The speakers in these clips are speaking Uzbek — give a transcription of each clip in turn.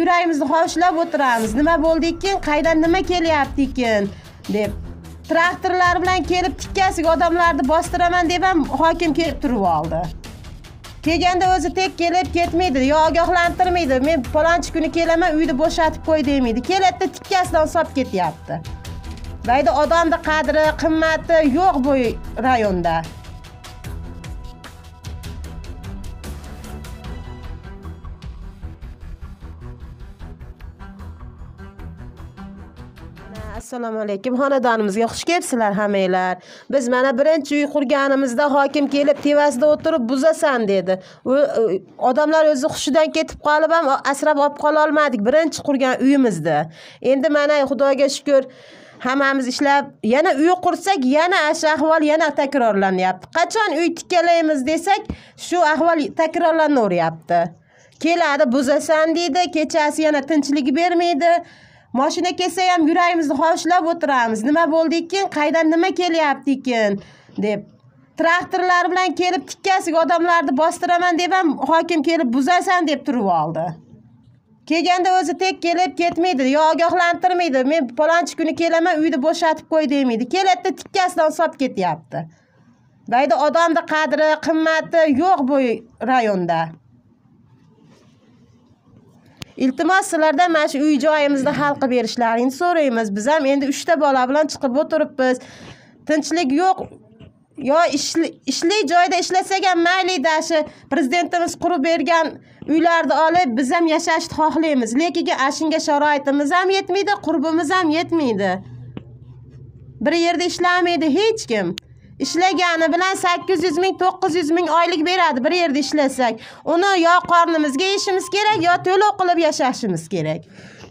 yuragimizni hovuchlab o'tiramiz. Nima bo'ldi ekan qaydan nima kelyapti ekan deb. Traktorlar bilan kelib tikkasiga odamlarni bostiraman deb ham hokim kelib turib oldi. Kelganda o'zi tek kelib ketmaydi yo ogohlantirmaydi. Men palonchi kuni kelaman uyni bo'shatib qo'y demaydi keladida tikkasidan solib ketyapti. Bayda odamni qadri qimmati yo'q bu rayonda. Assalomu alaykum. Xonadonimizga xush kelibsizlar hammanglar. Biz mana birinchi uy qurganimizda hokim kelib tevasida o'tirib buzasan dedi. U- odamlar o'zi hushidan ketib qolib ham asrab olib qololmadik birinchi qurgan uyimizda. Endi mana xudoga shukur hammamiz ishlab yana uy qursak yana shu ahvol yana takrorlanyapti. Qachon uy tikkalaymiz desak shu ahvol takrorlanaveryapti keladi buzasan deydi kechasi yana tinchlik bermaydi. Moshina kelsa ham yuragimizni hovuchlab o'tiramiz. Nima bo'ldi ekan? Qaydan nima kelyapti ekan? deb. Traktorlar bilan kelib tikkasiga odamlarni bostiraman deb ham hokim kelib buzasan deb turib oldi. Kelganda o'zi tek kelib ketmaydi yo ogohlantirmaydi. Men palonchi kuni kelaman uyni bo'shatib qo'y demaydi keladida tikkasidan solib ketyapti. Mayda odamni qadri qimmati yo'q bu rayonda. Iltimos sizlardan mana shu uy joyimizni hal qilib berishlaringni so'raymiz. Biz ham endi uchta bola bilan chiqib o'tiribmiz. Tinchlik yo'q. Yo ishli- joyda ishlasak ham maylida shu prezidentimiz qurib bergan uylarni olib biz ham yashashni xohlaymiz. Lekin ana shunga sharoitimiz ham yetmaydi qurbimiz ham yetmaydi. Bir yerda ishlamaydi hech kim. Ishlagani bilan sakkiz yuz ming to'qqiz yuz ming oylik beradi bir yerda ishlasak. Uni yo qornimizga yeyishimiz kerak yo to'lov qilib yashashimiz kerak.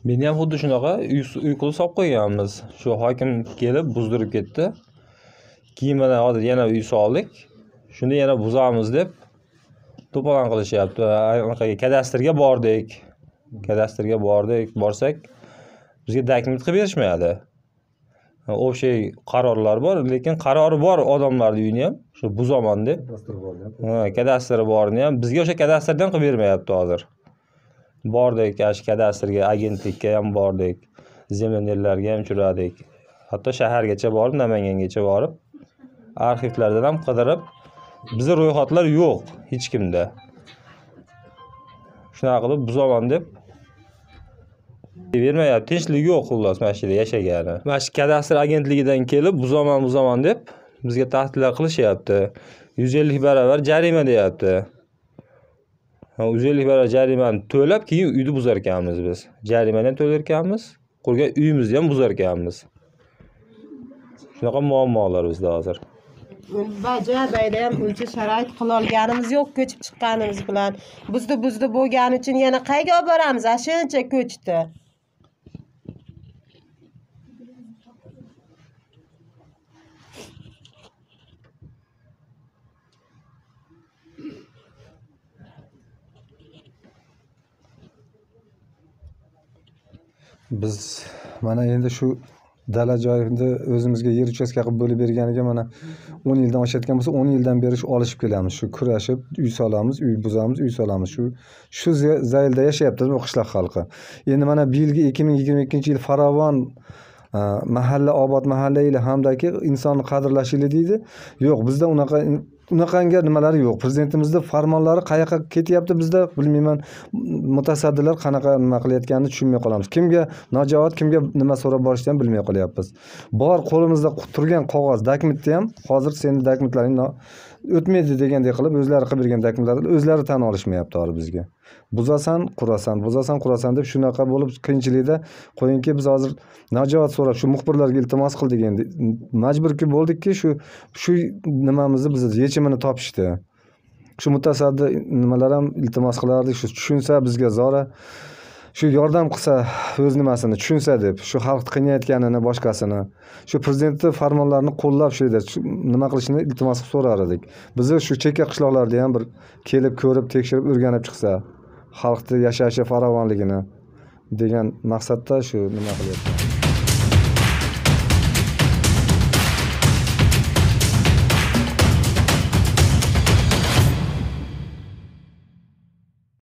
Meni ham xuddi shunaqa uy qilib solib qo'yganmiz. Shu hokim kelib buzdirib ketdi. Keyin mana hozir yana uy soldik. Shuni yana buzamiz deb to'polon qilishyapti. Anaqaga kadastrga bordik. Kadastrga bordik borsak bizga dokument qilib berishmayapti общий qarorlar bor lekin qarori bor odamlarni uyini ham shu buzaman deb. Kadastri borini ham bizga o'sha kadastrdan qilib bermayapti hozir. Bordik ana shu kadastrga agentlikka ham bordik землемерlarga ham uchradik. Hatto shahargacha borib namangangacha borib arxivlardan ham qidirib bizni ro'yxatlar yo'q hech kimda. Shunaqa qilib buzaman deb bermayapti tinchlik yo'q xullas mana shu yerda yashagani. Mana shu kadastr agentligidan kelib buzaman buzaman deb bizga tahdidlar qilishyapti. Yuz ellik barobar jarima deyapti. Ha, yuz ellik barobar jarimani to'lab keyin uyni buzar ekanmiz biz. Jarimani ham to'lar ekanmiz qurgan uyimizni ham buzar ekanmiz shunaqa muammolar bizda hozir. Baja bayda ham uncha sharoit qilolganimiz yo'q ko'chib chiqqanimiz bilan. Buzdi buzdi bo'lgani uchun yana qayerga olib boramiz ana shuncha ko'chdi. Biz mana endi shu dala joyni o'zimizga yer uchastka qilib bo'lib berganiga mana o'n yildan oshayotgan bo'lsa o'n yildan beri shu olishib kelamiz shu kurashib uy solamiz uy buzamiz uy solamiz. Shu shu zaylda yashayapti bu qishloq xalqi. Endi mana bu yilgi ikki ming yigirma ikkinchi yil farovon mahalla obod mahalla yili hamdaki insonni qadrlash yili deydi. Yo'q bizda unaqa unaqangi nimalari yo'q? Prezidentimizni farmonlari qayoqqa ketyapti bizda bilmayman. Mutasaddilar qanaqa nima qilayotganini tushunmay qolamiz. Kimga najoat kimga nima so'rab borishni ham bilmay qolyapmiz. Bor qo'limizda turgan qog'oz dokumentni ham hozir seni dokumentlaring o'tmaydi degandek qilib o'zlari qilib bergan dokumentlarni o'zlari tan olishmayapti hozir bizga. Buzasan qurasan buzasan qurasan deb shunaqa bo'lib qiyinchilikda qo'yingki biz hozir najovat so'rab shu muxbirlarga iltimos qildik endi majburki bo'ldikki shu shu nimamizni biz yechimini topishdi. Shu mutasaddi nimalar ham iltimos qilardik shu tushunsa bizga zora shu yordam qilsa o'z nimasini tushunsa deb shu xalq qiynayotganini boshqasini shu prezidentni farmonlarini qo'llab shu yerda nima qilishini iltimos qilib so'rar edik. Bizni shu chekka qishloqlarda ham bir kelib ko'rib tekshirib o'rganib chiqsa xalqni yashashi farovonligini degan maqsadda shu nima qilyapti?